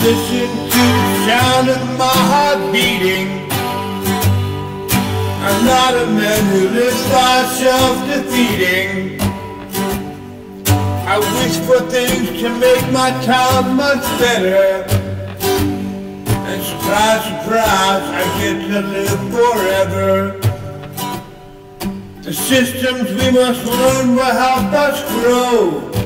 listen to the sound of my heart beating. I'm not a man who lives by self-defeating. I wish for things to make my time much better. And surprise, surprise, I get to live forever. The systems we must learn will help us grow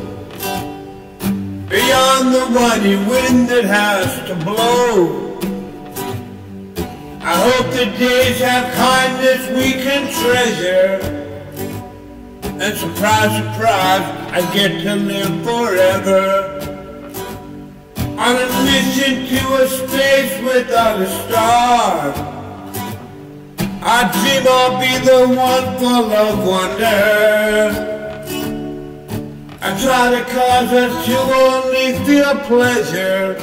beyond the whiny wind that has to blow. I hope the days have kindness we can treasure. And surprise, surprise, I get to live forever. On a mission to a space without a star. I dream I'll be the one full of wonder. I try to cause us to only feel pleasure.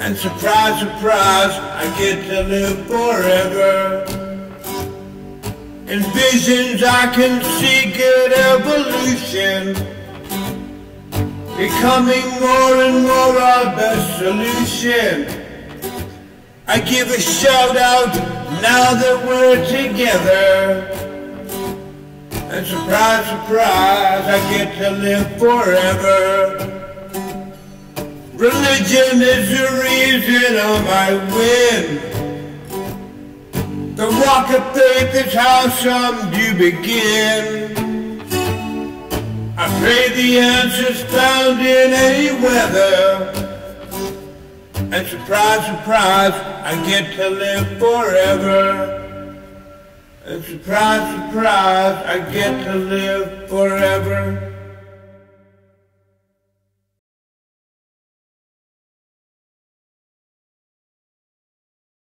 And surprise, surprise, I get to live forever. In visions I can see good evolution. Becoming more and more our best solution. I give a shout out now that we're together. And surprise, surprise, I get to live forever. Religion is the reason of my win. The walk of faith is how some do begin. I pray the answer's found in any weather. And surprise, surprise, I get to live forever. And surprise, surprise, I get to live forever.